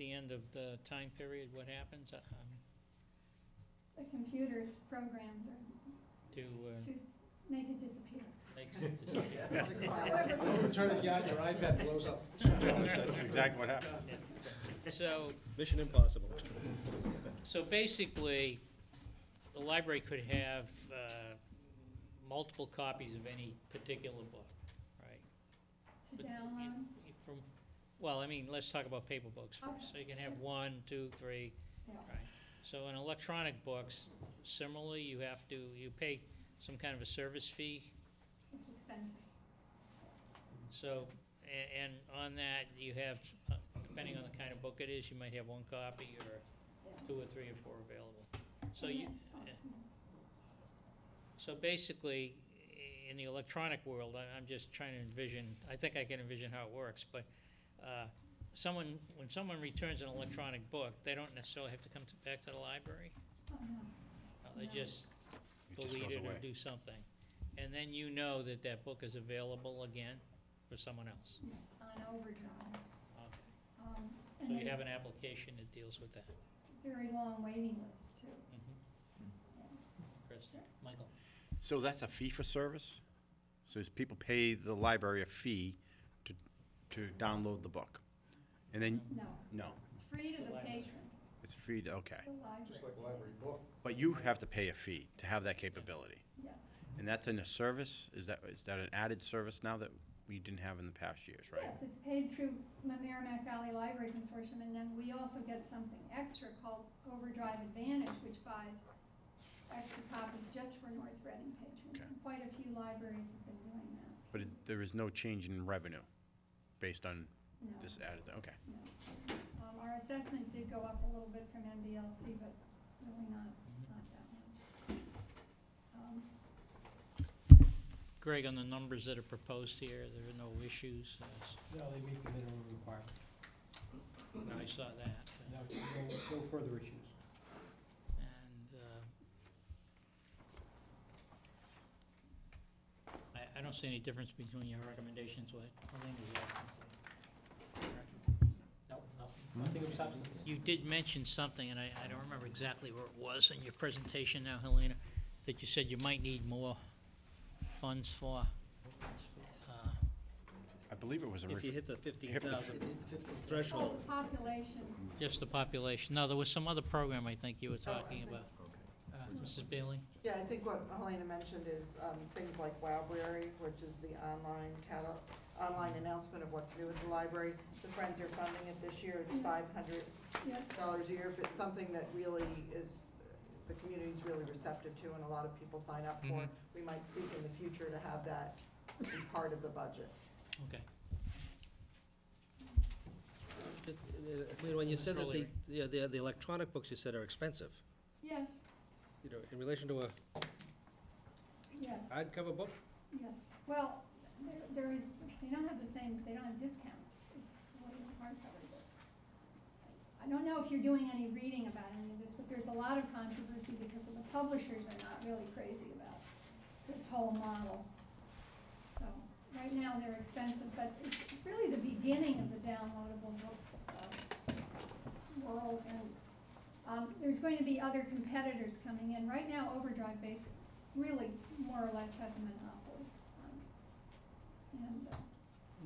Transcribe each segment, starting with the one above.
the end of the time period, what happens? Uh, um, The computer's programmed To, uh, to make it disappear. make it disappear? However, Return to your iPad blows up. That's exactly what happened. So, Mission impossible. so basically, the library could have, uh, multiple copies of any particular book, right? to But download, From, well, I mean, let's talk about paper books first. So you can have one, two, three, right? So in electronic books, similarly, you have to, you pay some kind of a service fee. It's expensive. So, a- and on that, you have, uh, depending on the kind of book it is, you might have one copy or two or three or four available. So you, so basically, in the electronic world, I- I'm just trying to envision, I think I can envision how it works, but uh, someone, when someone returns an electronic book, they don't necessarily have to come to- back to the library? Oh, no. Uh, They No. just It just delete goes it or away. do something. And then you know that that book is available again for someone else. Yes, on overdrive. Okay. Um, So And you there's have an application that deals with that. a very long waiting list, too. Mhm. Chris, Michael? So that's a fee for service? So as people pay the library a fee to, to download the book? And then, No, no, it's free to The the patron, it's free to, okay. the library. Just like a library book. But you have to pay a fee to have that capability. Yes, And that's in a service? Is that, is that an added service now that we didn't have in the past years, right? yes, it's paid through the Merrimack Valley Library Consortium, and then we also get something extra called Overdrive Advantage, which buys extra copies just for North Reading patrons. Okay. And quite a few libraries have been doing that. But it- there is no change in revenue based on No, this added, okay. no. Um, our assessment did go up a little bit from MVLC, but really not, not that much. Um, Greg, on the numbers that are proposed here, there are no issues. uh, No, they meet the minimum requirement. I saw that. No, no, no further issues. And uh, I, I don't see any difference between your recommendations, what, Helene is. No, no, nothing of substance. You did mention something, and I, I don't remember exactly where it was in your presentation now, Helena, that you said you might need more funds for. uh, I believe it was a, If ref- you hit the fifteen Hit the thousand Oh, threshold, the population, Just the population. No, there was some other program I think you were talking about. Uh, Mrs. Bailey? Yeah, I think what Helena mentioned is um, things like Wowbrary, which is the online catalog, online announcement of what's new at the library. The Friends are funding it this year, it's five hundred yeah, dollars a year, if it's something that really is, the community is really receptive to and a lot of people sign up for. Mhm. We might seek in the future to have that be part of the budget. Okay. just, uh, when you said that the, Earlier. the, the- the electronic books you said are expensive, yes, you know, in relation to a yes. hardcover book? Yes, well, there, there is, they don't have the same, they don't have discount, it's what hardcover book. I don't know if you're doing any reading about any of this, but there's a lot of controversy because of the publishers are not really crazy about this whole model. So, right now, they're expensive, but it's really the beginning of the downloadable book, uh, world, and, um, there's going to be other competitors coming in. Right now, Overdrive basic, really more or less has a monopoly. Um, And, uh,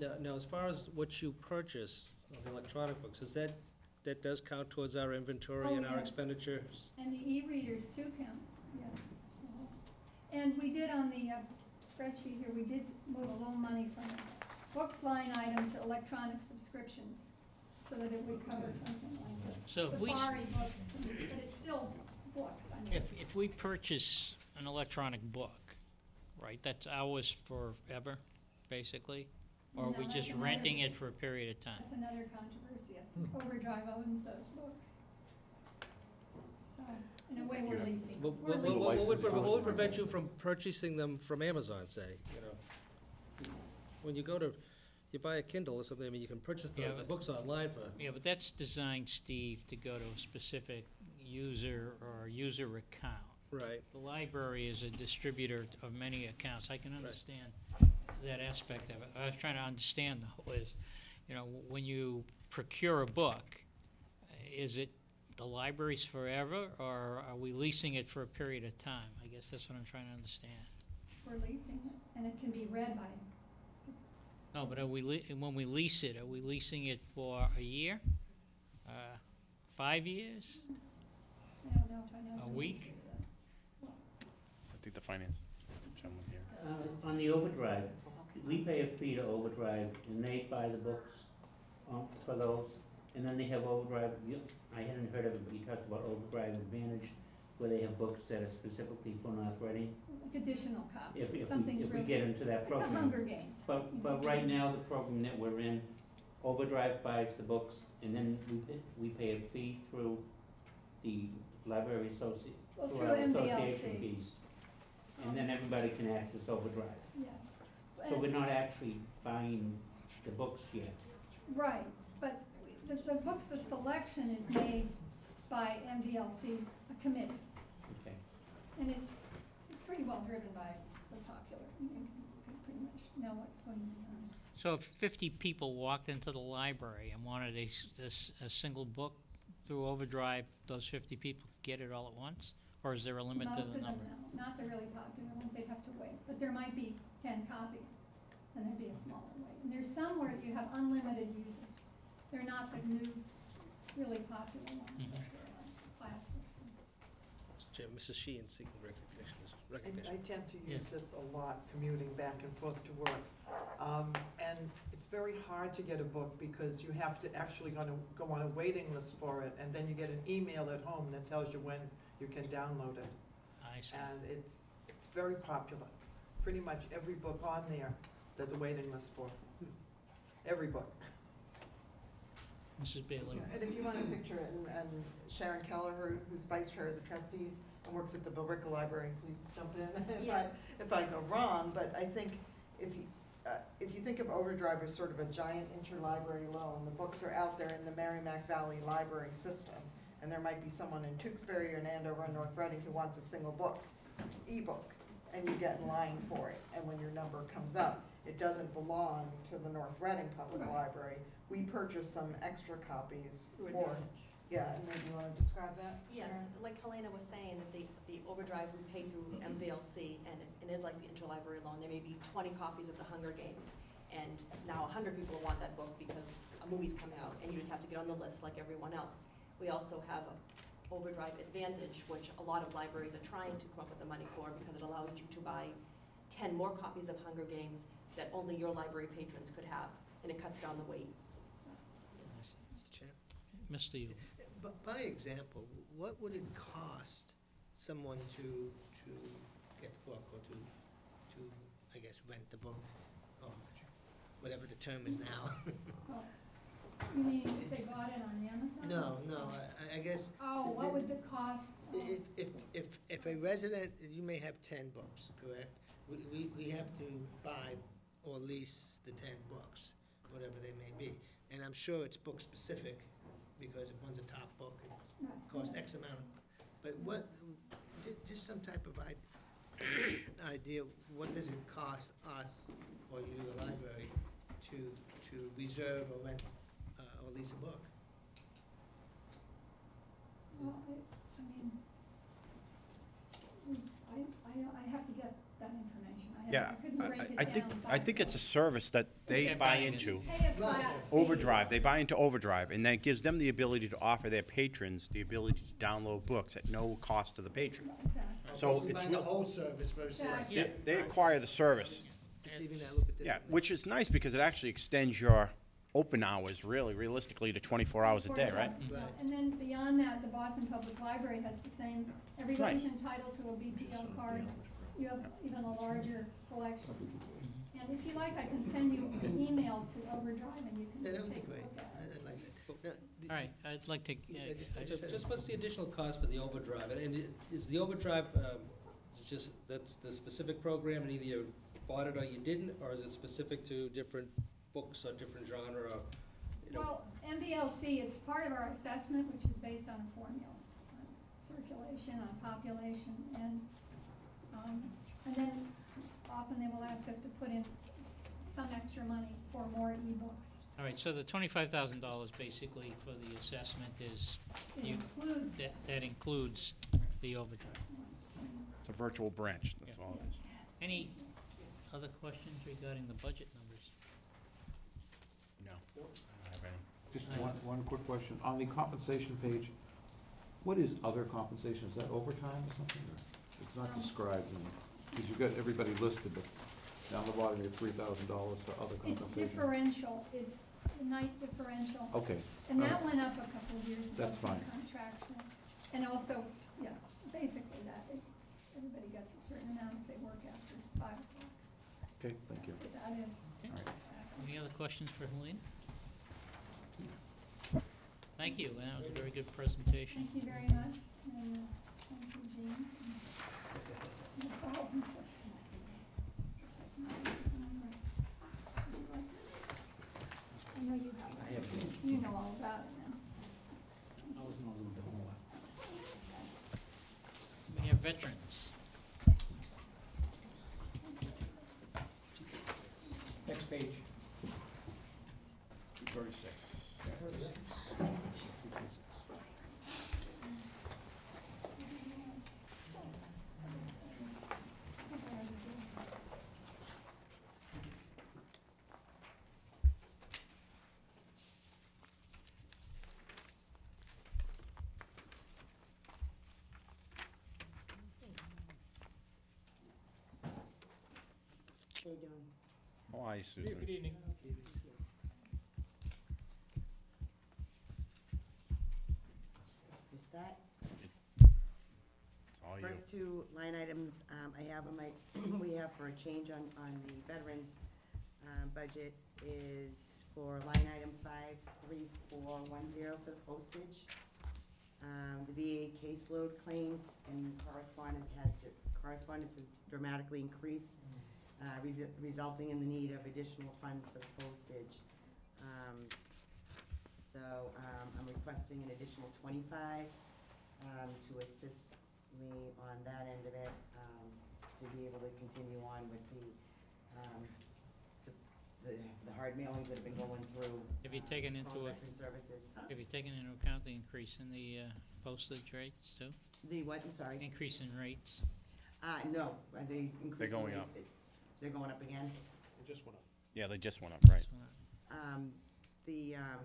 Now, now, as far as what you purchase of electronic books, is that, that does count towards our inventory Oh, and our expenditures? and the e-readers too count, yeah. And we did on the uh, spreadsheet here, we did move a little money from the books line item to electronic subscriptions, so that it would cover something like So if we, Safari books, and- but it's still books, I mean. if, if we purchase an electronic book, right, that's ours forever, basically? Or are we just another- renting it for a period of time? That's another controversy. I think hmm. Overdrive owns those books. So, in a way, we're Yeah. leasing. What, We're what, what- leasing. what would, what would prevent you from purchasing them from Amazon, say, you know? When you go to, you buy a Kindle or something, I mean, you can purchase the, Yeah, the but- books online for, Yeah, but that's designed, Steve, to go to a specific user or user account. right? The library is a distributor of many accounts. I can understand that aspect of it. I was trying to understand though, is, you know, when you procure a book, is it the library's forever, or are we leasing it for a period of time? I guess that's what I'm trying to understand. We're leasing it, and it can be read by, No, but are we, le- when we lease it, are we leasing it for a year? Uh, Five years? I don't know if I know. A the week? answer to that. I think the finance gentleman here. Uh, On the overdrive, we pay a fee to overdrive, and they buy the books um, for those. And then they have overdrive, you- I hadn't heard of it, but you talked about overdrive advantage, where they have books that are specifically for North Reading. Like additional copies, If, if we, something's if we really, get into that like the program. Hunger Games. But, but right now, the program that we're in, Overdrive buys the books, and then we, we pay a fee through the library associ, Well, through through our association MVLC, fees. And then everybody can access Overdrive. yes. So we're not actually buying the books yet. Right, but the, the books, the selection is made by MVLC, a committee. And it's, it's pretty well driven by the popular. You can pretty much know what's going to done. So if fifty people walked into the library and wanted a single book through Overdrive, those fifty people could get it all at once? Or is there a limit to Most the of them, number? no, not the really popular ones, they'd have to wait, but there might be ten copies, and there'd be a smaller wait. And there's some where you have unlimited users, they're not the new, really popular ones, like classics. Mr. Chairman, Mrs. Sheehan seeking recognition. I, recognition. I tend to use Yes. this a lot commuting back and forth to work. Um, and it's very hard to get a book because you have to actually gonna go on a waiting list for it, and then you get an email at home that tells you when you can download it. I see. And it's, it's very popular. Pretty much every book on there, there's a waiting list for. Every book. Mrs. Bailey? And if you want to picture it, and- and Sharon Keller, who's vice chair of the trustees and works at the Billerica Library, please jump in if I, if I go wrong, but I think if you, uh, if you think of Overdrive as sort of a giant interlibrary loan, the books are out there in the Merrimack Valley Library system, and there might be someone in Tewksbury or in Andover or North Reading who wants a single book, ebook, and you get in line for it, and when your number comes up, it doesn't belong to the North Reading Public Right. Library. We purchased some extra copies for, yeah, and maybe you wanna describe that? Yes, Sharon? like Helena was saying, that the, the overdrive we pay through MVLC, and it- it is like the interlibrary loan, there may be twenty copies of The Hunger Games, and now a hundred people want that book because a movie's coming out, and you just have to get on the list like everyone else. We also have a overdrive advantage, which a lot of libraries are trying to come up with the money for, because it allows you to buy ten more copies of Hunger Games that only your library patrons could have, and it cuts down the wait. Mr. Yule? but by example, what would it cost someone to, to get the book or to, to, I guess, rent the book? Or whatever the term is now. Well, You mean if they bought it on Amazon? No, no, I, I guess, Oh, what would the cost? i- oh, if, if, if a resident, you may have ten books, correct? We, we, we have to buy or lease the ten books, whatever they may be. And I'm sure it's book specific, because if one's a top book, it costs cost yeah. X amount. But what, just some type of idea, what does it cost us or you, the library, to, to reserve or rent uh, or lease a book? Well, I, I mean, I, I, I have to get that information. I Yeah, haven't, I I- it I down. think, I think it's a service that they buy into. Pay a flat fee. Overdrive, they buy into Overdrive, and that gives them the ability to offer their patrons the ability to download books at no cost to the patron. So it's buying the whole service versus They they acquire the service, perceiving that a little bit yeah, which is nice because it actually extends your open hours really realistically to twenty-four hours a day, right? Right. And then beyond that, the Boston Public Library has the same, everybody's entitled to a BPL card. You have even a larger collection. And if you like, I can send you an email to Overdrive and you can that would be take a great. look at it. I'd like that. Now, the- All right, I'd like to, uh, Yeah, just- I- just- Just, just what's the additional cost for the overdrive? And- And it- is the overdrive, um, is it just, that's the specific program and either you bought it or you didn't? Or is it specific to different books or different genre or, you know? Well, MVLC, it's part of our assessment, which is based on a formula, on circulation, on population, and, and then often they will ask us to put in some extra money for more ebooks. All right, so the twenty-five thousand dollars basically for the assessment is, It You- includes, that, that includes the overdrive. It's a virtual branch, that's all it is. Any other questions regarding the budget numbers? No, I don't have any. Just one, one quick question. On the compensation page, what is other compensation? Is that overtime or something? or It's not um, described in, because you've got everybody listed, but down the bottom, you have three thousand dollars for other companies. it's compensation. differential, it's the night differential. Okay, And that alright. went up a couple of years ago. That's fine. Contractual. And also, yes, basically that, it, everybody gets a certain amount if they work after five o'clock. okay, thank you. That's what that is. Okay. All right. Any other questions for Helene? Thank you, that was a very good presentation. Thank you very much, and, uh, thank you, Jean. I know you have. We have veterans. Next page. Two thirty-six. How you doing? How are you, Susan? Good evening. We start. It's all you. First two line items um, I have on my, we have for a change on, on the veterans um, budget is for line item five, three, four, one, zero for the postage. Um, The VA caseload claims and correspondence has, correspondence has dramatically increased, uh, resu- resulting in the need of additional funds for the postage. Um, So um, I'm requesting an additional twenty-five um, to assist me on that end of it, um, to be able to continue on with the, um, the- the, the hard mailings that have been going through. Have you um, taken all into a- Veteran services. Huh? Have you taken into account the increase in the uh, postage rates too? The what, I'm sorry? Increase in rates? Uh, no, are they increasing? going rates? Up. They're going up again? It just went up. Yeah, they just went up, right. Um, the, um,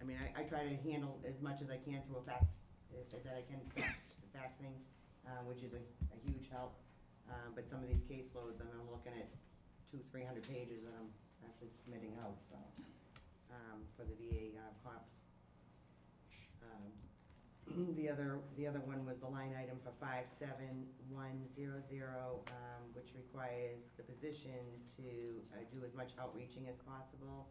I mean, I, I try to handle as much as I can through a fax, if, that I can fax, faxing, uh, which is a, a huge help. Um, but some of these caseloads, I mean, I'm looking at two, three hundred pages that I'm actually submitting out, so, um, for the VA, uh, comps. Um, The other, the other one was the line item for five seven one zero zero, um, which requires the position to, uh, do as much outreaching as possible,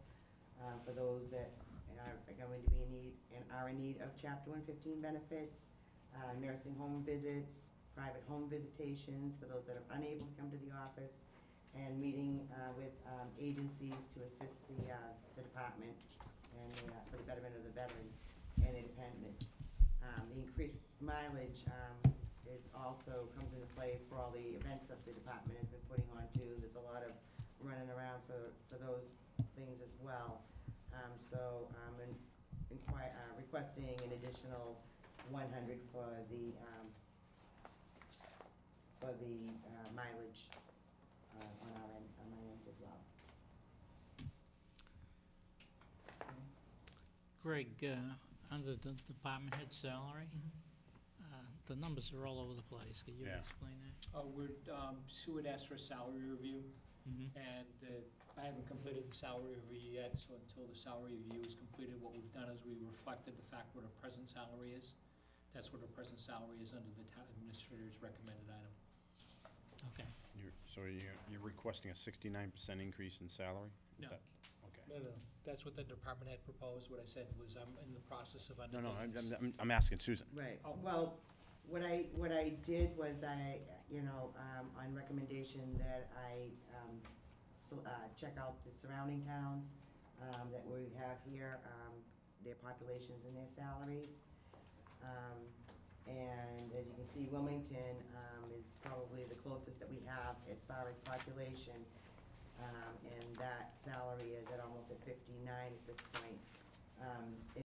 uh, for those that are, are going to be in need, and are in need of chapter one fifteen benefits, uh, nursing home visits, private home visitations for those that are unable to come to the office, and meeting, uh, with, um, agencies to assist the, uh, the department and, uh, for the betterment of the veterans and the dependents. Um, the increased mileage, um, is also, comes into play for all the events that the department has been putting on too. There's a lot of running around for, for those things as well. Um, so, um, in, inquire, uh, requesting an additional one hundred for the, um, for the, uh, mileage, uh, on our end, on my end as well. Greg, uh, under the department head salary, uh, the numbers are all over the place. Could you Yeah. explain that? Uh, we're, um, Sue had asked for a salary review, Mhm. and uh, I haven't completed the salary review yet, so until the salary review is completed, what we've done is we reflected the fact what our present salary is. That's what our present salary is under the town administrator's recommended item. Okay. You're, so you're, you're requesting a sixty-nine percent increase in salary? Is No. that- Okay. No, no, that's what the department had proposed, what I said was I'm in the process of No, undertaking no, I'm, this. I'm, I'm asking Susan. Right, Oh. well, what I, what I did was I, you know, um, on recommendation that I, um, so, uh, check out the surrounding towns, um, that we have here, um, their populations and their salaries. Um, and as you can see, Wilmington, um, is probably the closest that we have as far as population. Um, and that salary is at almost at fifty-nine at this point. Um,